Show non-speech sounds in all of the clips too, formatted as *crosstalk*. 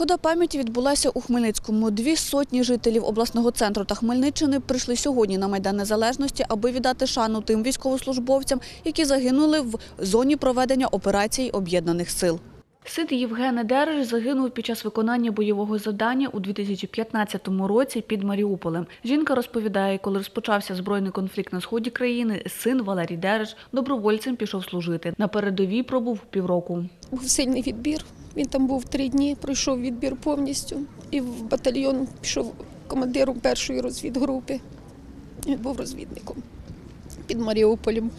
Хода пам'яті відбулася у Хмельницькому. Дві сотні жителів обласного центру та Хмельниччини прийшли сьогодні на Майдан Незалежності, аби віддати шану тим військовослужбовцям, які загинули в зоні проведення операції Об'єднаних сил. Сид Євген Держ загинув під час виконання бойового завдання у 2015 році під Маріуполем. Жінка розповідає, коли розпочався збройний конфлікт на сході країни, син Валерій Держ добровольцем пішов служити. На передовій пробув півроку. Був сильний відбір. Він там був три дні, пройшов відбір повністю. І в батальйон пішов командиром першої розвідгрупи. Він був розвідником під Маріуполем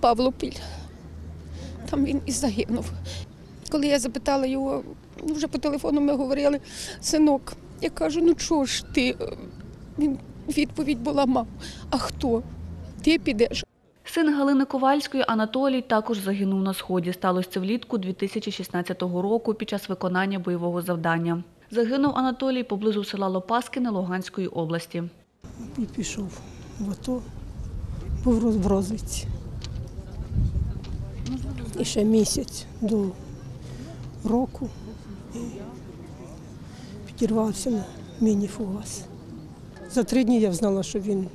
Павло Піль. Там він і загинув. Коли я запитала його, ну, вже по телефону ми говорили, синок, я кажу, ну чого ж ти? Він відповідь була мам, а хто? Ти підеш, Син Галини Ковальської Анатолій також загинув на сході. Сталося це влітку 2016 року під час виконання бойового завдання. Загинув Анатолій поблизу села Лопаскине Луганської області. і пішов в АТО, був в розвідці. І ще місяць до року і підірвався на міні-фугас. За три дні я знала, що він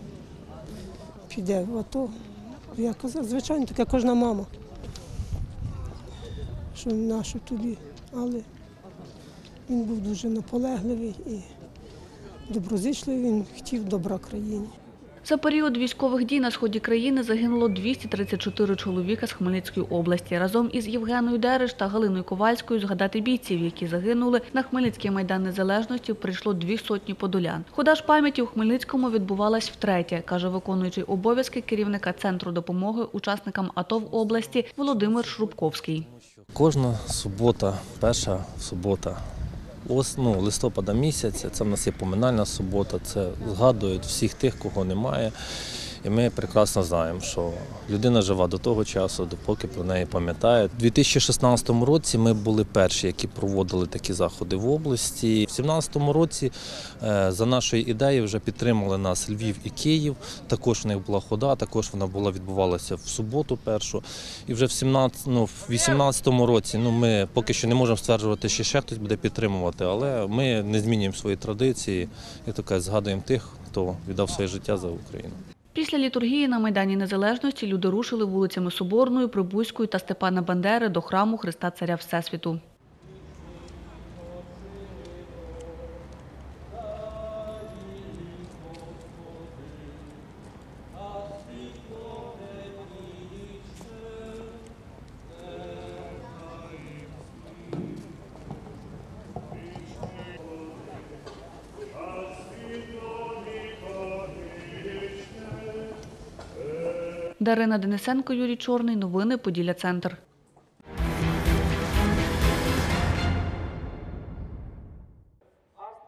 піде в АТО. Я казав, звичайно, така кожна мама, що нашу тобі, але він був дуже наполегливий і доброзичливий, він хотів добра країні. За період військових дій на сході країни загинуло 234 чоловіка з Хмельницької області. Разом із Євгеною Дереш та Галиною Ковальською згадати бійців, які загинули на Хмельницький майдан незалежності, прийшло дві сотні подолян. Хода ж пам'яті у Хмельницькому відбувалась втретє, каже виконуючий обов'язки керівника центру допомоги учасникам АТО в області Володимир Шрубковський. Кожна субота, перша субота ну, листопада місяця, це в нас є поминальна субота, це згадують всіх тих, кого немає. І ми прекрасно знаємо, що людина жива до того часу, допоки про неї пам'ятають. У 2016 році ми були перші, які проводили такі заходи в області. У 2017 році е, за нашою ідеєю вже підтримали нас Львів і Київ. Також в них була хода, також вона була відбувалася в суботу першу. І вже в 17, ну, в 18 році ну, ми поки що не можемо стверджувати, що ще хтось буде підтримувати, але ми не змінюємо свої традиції і таке згадуємо тих, хто віддав своє життя за Україну. Після літургії на Майдані Незалежності люди рушили вулицями Соборної, Прибузької та Степана Бандери до храму Христа Царя Всесвіту. Дарина Денисенко, Юрій Чорний. Новини Поділля Центр.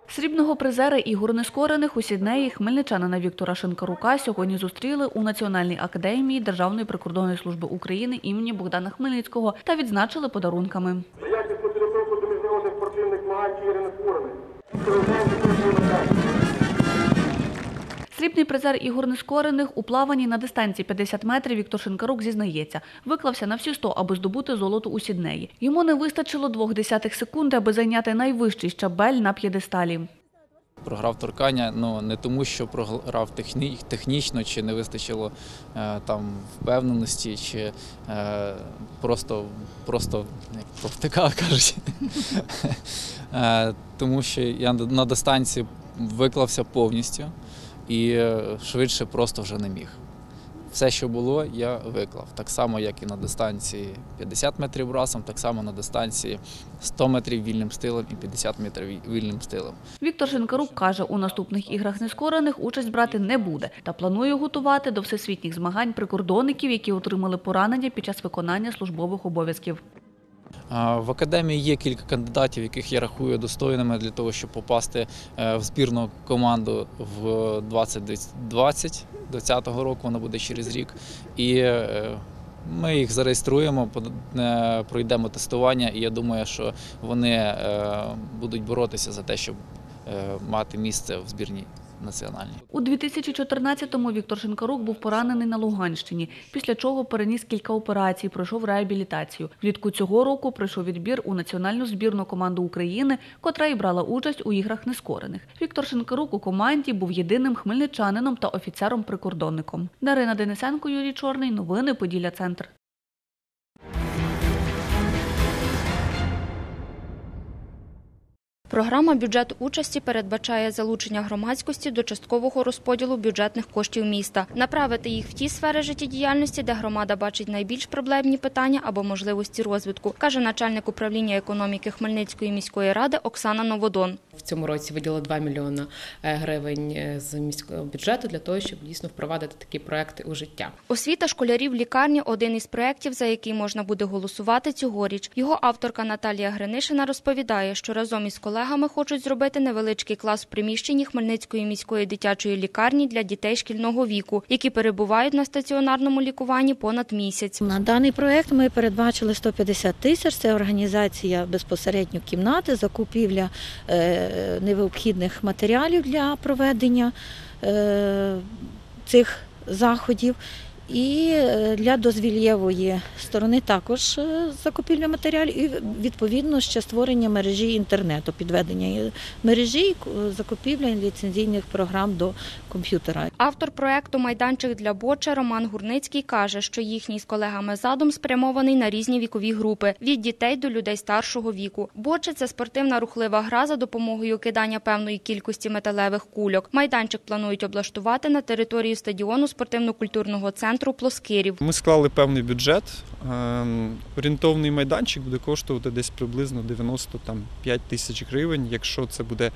Срібного призера Ігор Нескорених у Сіднеї хмельничанина Віктора Шинкарука сьогодні зустріли у Національній академії Державної прикордонної служби України імені Богдана Хмельницького та відзначили подарунками. якісну підготовку до міжнародних спортивних змагань Ігоря Нескорених. Срібний призер Ігор Нескорених у плаванні на дистанції 50 метрів Віктор Шинкарук зізнається, виклався на всі 100, аби здобути золото у Сіднеї. Йому не вистачило двох десятих секунди, аби зайняти найвищий щабель на п'єдесталі. Програв торкання, ну не тому, що програв техні, технічно, чи не вистачило е, там впевненості, чи е, просто, просто як провтика кажуть. *laughs* е, тому що я на дистанції виклався повністю і е, швидше просто вже не міг. Все, що було, я виклав. Так само, як і на дистанції 50 метрів брасом, так само на дистанції 100 метрів вільним стилем і 50 метрів вільним стилем. Віктор Шинкарук каже, у наступних іграх нескорених участь брати не буде та планує готувати до всесвітніх змагань прикордонників, які отримали поранення під час виконання службових обов'язків. В академії є кілька кандидатів, яких я рахую достойними для того, щоб попасти е, в збірну команду в 2020 2020 року. Вона буде через рік. І е, ми їх зареєструємо, е, пройдемо тестування, і я думаю, що вони будуть боротися за те, щоб мати місце в збірній національні. У 2014-му Віктор Шинкарук був поранений на Луганщині, після чого переніс кілька операцій, пройшов реабілітацію. Влітку цього року пройшов відбір у національну збірну команду України, котра і брала участь у іграх нескорених. Віктор Шинкарук у команді був єдиним хмельничанином та офіцером-прикордонником. Дарина Денисенко, Юрій Чорний. Новини Поділля Центр. Програма бюджет участі передбачає залучення громадськості до часткового розподілу бюджетних коштів міста, направити їх в ті сфери життєдіяльності, де громада бачить найбільш проблемні питання або можливості розвитку, каже начальник управління економіки Хмельницької міської ради Оксана Новодон. В цьому році виділили 2 мільйони е, гривень е, з міського бюджету для того, щоб дійсно впровадити такі проекти у життя. Освіта школярів лікарні один із проєктів, за який можна буде голосувати цьогоріч. Його авторка Наталія Гринишина розповідає, що разом із колегами хочуть зробити невеличкий клас в приміщенні Хмельницької міської дитячої лікарні для дітей шкільного віку, які перебувають на стаціонарному лікуванні понад місяць. На даний проект ми передбачили 150 тисяч. Це організація безпосередньо кімнати, закупівля е, необхідних матеріалів для проведення е, цих заходів. І е, для дозвільєвої сторони також е, закупівля матеріалів і відповідно ще створення мережі інтернету, підведення мережі, і закупівля ліцензійних програм до комп'ютера. Автор проекту Майданчик для боча Роман Гурницький каже, що їхній з колегами задум спрямований на різні вікові групи від дітей до людей старшого віку. Боча це спортивна рухлива гра за допомогою кидання певної кількості металевих кульок. Майданчик планують облаштувати на території стадіону спортивно-культурного центру Плоскирів. Ми склали певний бюджет. Ем, Орієнтовний майданчик буде коштувати десь приблизно 95 тисяч гривень, якщо це буде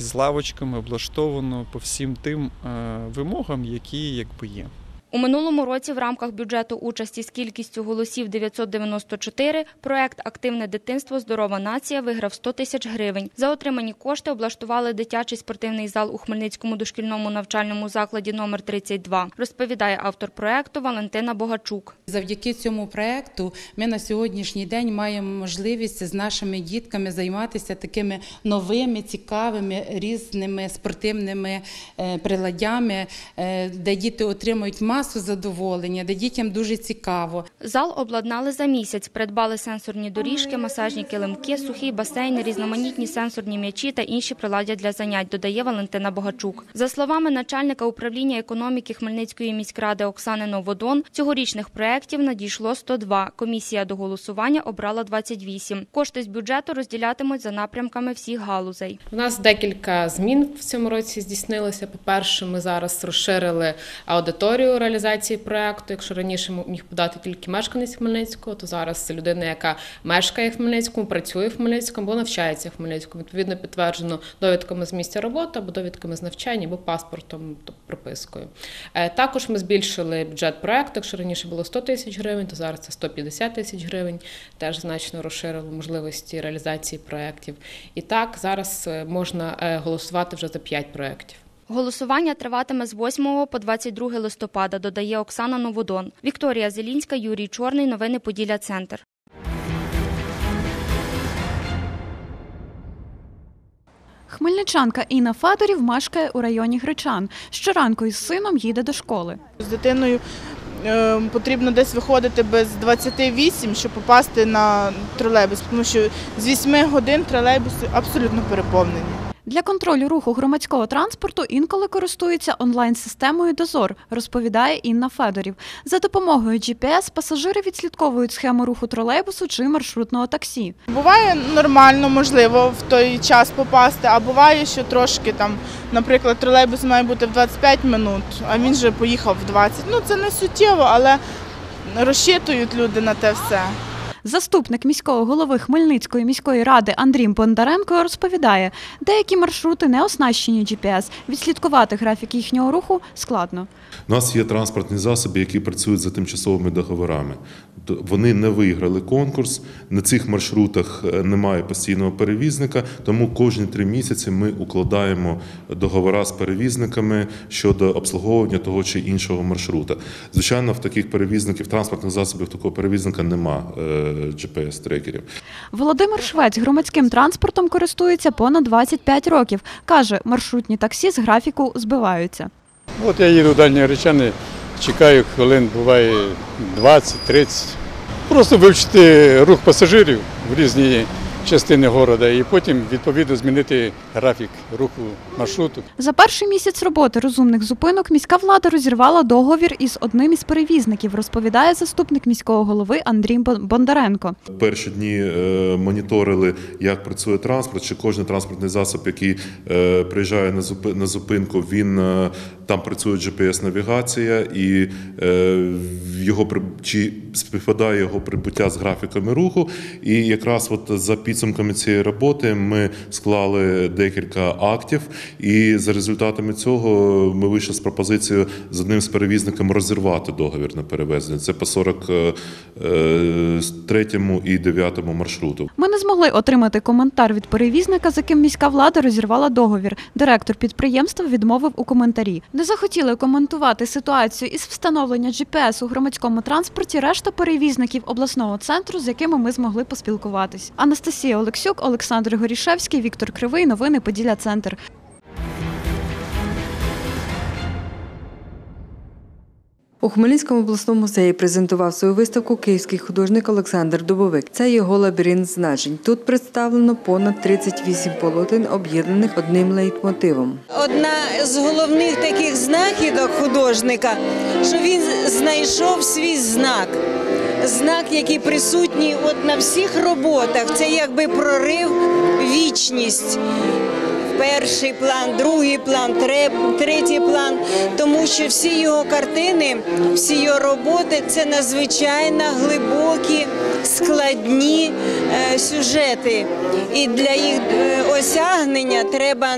із лавочками облаштовано по всім тим е, вимогам, які якби є. У минулому році в рамках бюджету участі з кількістю голосів 994 проект Активне дитинство Здорова нація виграв 100 тисяч гривень. За отримані кошти облаштували дитячий спортивний зал у Хмельницькому дошкільному навчальному закладі номер 32, розповідає автор проекту Валентина Богачук. Завдяки цьому проекту ми на сьогоднішній день маємо можливість з нашими дітками займатися такими новими, цікавими, різними спортивними е, приладдями, е, де діти отримують масу задоволення, де дітям дуже цікаво. Зал обладнали за місяць, придбали сенсорні доріжки, масажні килимки, сухий басейн, різноманітні сенсорні м'ячі та інші приладдя для занять, додає Валентина Богачук. За словами начальника управління економіки Хмельницької міськради Оксани Новодон, цьогорічних проєктів надійшло 102. Комісія до голосування обрала 28. Кошти з бюджету розділятимуть за напрямками всіх галузей. У нас декілька змін в цьому році здійснилося. По-перше, ми зараз розширили аудиторію реалізації проекту. Якщо раніше міг подати тільки мешканець Хмельницького, то зараз це людина, яка мешкає в Хмельницькому, працює в Хмельницькому або навчається в Хмельницькому. Відповідно, підтверджено довідками з місця роботи або довідками з навчання, або паспортом, тобто пропискою. Е, Також ми збільшили бюджет проекту. Якщо раніше було 100 тисяч гривень, то зараз це 150 тисяч гривень. Теж значно розширило можливості реалізації проєктів. І так зараз е, можна е, голосувати вже за 5 проєктів. Голосування триватиме з 8 по 22 листопада, додає Оксана Новодон. Вікторія Зелінська, Юрій Чорний. Новини Поділля Центр. Хмельничанка Інна Федорів мешкає у районі Гречан. Щоранку із сином їде до школи. З дитиною е, потрібно десь виходити без 28, щоб попасти на тролейбус, тому що з 8 годин тролейбуси абсолютно переповнені. Для контролю руху громадського транспорту інколи користуються онлайн-системою Дозор, розповідає Інна Федорів. За допомогою GPS пасажири відслідковують схему руху тролейбусу чи маршрутного таксі. Буває нормально, можливо, в той час попасти, а буває, що трошки там, наприклад, тролейбус має бути в 25 минут, а він же поїхав в 20. Ну це не суттєво, але розчитують люди на те все. Заступник міського голови Хмельницької міської ради Андрій Бондаренко розповідає, деякі маршрути не оснащені GPS. Відслідкувати графік їхнього руху складно. У нас є транспортні засоби, які працюють за тимчасовими договорами. Вони не виграли конкурс. На цих маршрутах е, немає постійного перевізника, тому кожні три місяці ми укладаємо договори з перевізниками щодо обслуговування того чи іншого маршрута. Звичайно, в таких перевізників транспортних засобів такого перевізника нема е, GPS-трекерів. Володимир Швець громадським транспортом користується понад 25 років. Каже, маршрутні таксі з графіку збиваються. От я їду в дальні речани, чекаю хвилин, буває 20-30. Просто вивчити рух пасажирів в різні частини міста і потім відповідно змінити графік руху маршруту. За перший місяць роботи розумних зупинок міська влада розірвала договір із одним із перевізників, розповідає заступник міського голови Андрій Бондаренко. Перші дні е, моніторили, як працює транспорт, чи кожен транспортний засіб, який е, приїжджає на зупи- на зупинку, він е, там працює GPS-навігація, і е, в його чи співпадає його прибуття з графіками руху. І якраз от за підсумками цієї роботи ми склали декілька актів, і за результатами цього ми вийшли з пропозицією з одним з перевізником розірвати договір на перевезення. Це по 43 і 9 маршруту. Ми не змогли отримати коментар від перевізника, з яким міська влада розірвала договір. Директор підприємства відмовив у коментарі. Не захотіли коментувати ситуацію із встановлення GPS у громадському транспорті решта перевізників обласного центру, з якими ми змогли поспілкуватись. Анастасія Олексюк, Олександр Горішевський, Віктор Кривий. Новини Поділля Центр. У Хмельницькому обласному музеї презентував свою виставку київський художник Олександр Дубовик. Це його лабіринт значень. Тут представлено понад 38 полотен, об'єднаних одним лейтмотивом. Одна з головних таких знахідок художника, що він знайшов свій знак. Знак, який присутній от на всіх роботах. Це якби прорив, вічність. Перший план, другий план, третій план, тому що всі його картини, всі його роботи це надзвичайно глибокі, складні е, сюжети. І для їх е, осягнення треба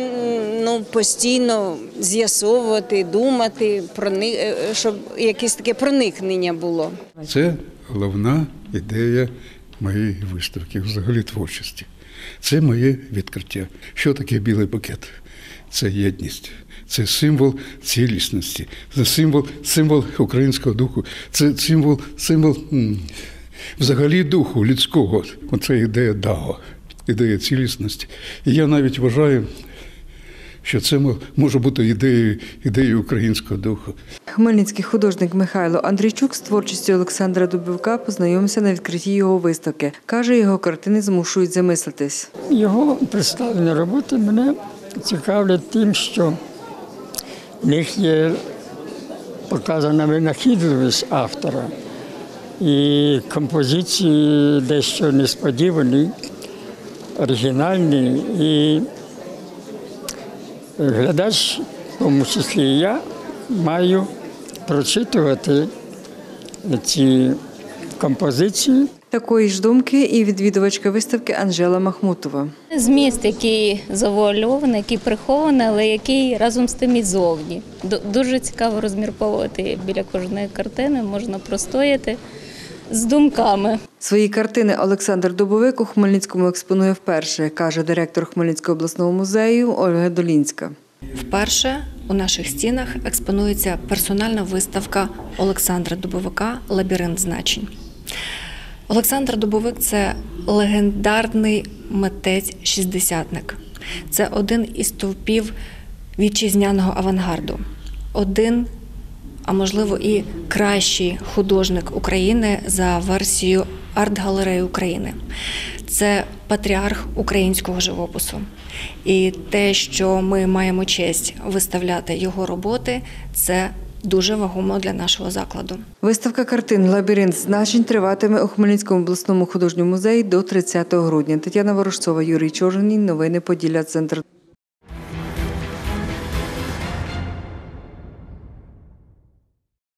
ну, постійно з'ясовувати, думати, е, щоб якесь таке проникнення було. Це головна ідея моєї виставки, взагалі творчості. Це моє відкриття. Що таке білий букет? Це єдність, це символ цілісності, це символ, символ українського духу, це символ, символ взагалі духу людського. Оце ідея даго, ідея цілісності. І я навіть вважаю, що це може бути ідеєю, ідеєю українського духу. Хмельницький художник Михайло Андрійчук з творчістю Олександра Дубовика познайомився на відкритті його виставки. Каже, його картини змушують замислитись. Його представлені роботи мене цікавлять тим, що в них є показана винахідливість автора і композиції дещо несподівані, оригінальні. І глядач, в тому числі і я, маю прочитувати ці композиції. Такої ж думки і відвідувачка виставки Анжела Махмутова. Зміст, який завуальований, який прихований, але який разом з тим і зовні. Дуже цікаво розмірковувати біля кожної картини, можна простояти з думками. Свої картини Олександр Дубовик у Хмельницькому експонує вперше, каже директор Хмельницького обласного музею Ольга Долінська. Вперше у наших стінах експонується персональна виставка Олександра Дубовика Лабіринт значень. Олександр Дубовик це легендарний митець-шістдесятник. Це один із стовпів вітчизняного авангарду. Один, а можливо, і кращий художник України за версією арт-галереї України. Це патріарх українського живопису. І те, що ми маємо честь виставляти його роботи, це дуже вагомо для нашого закладу. Виставка картин Лабіринт значень триватиме у Хмельницькому обласному художньому музеї до 30 грудня. Тетяна Ворожцова, Юрій Чорній. Новини Поділля Центр.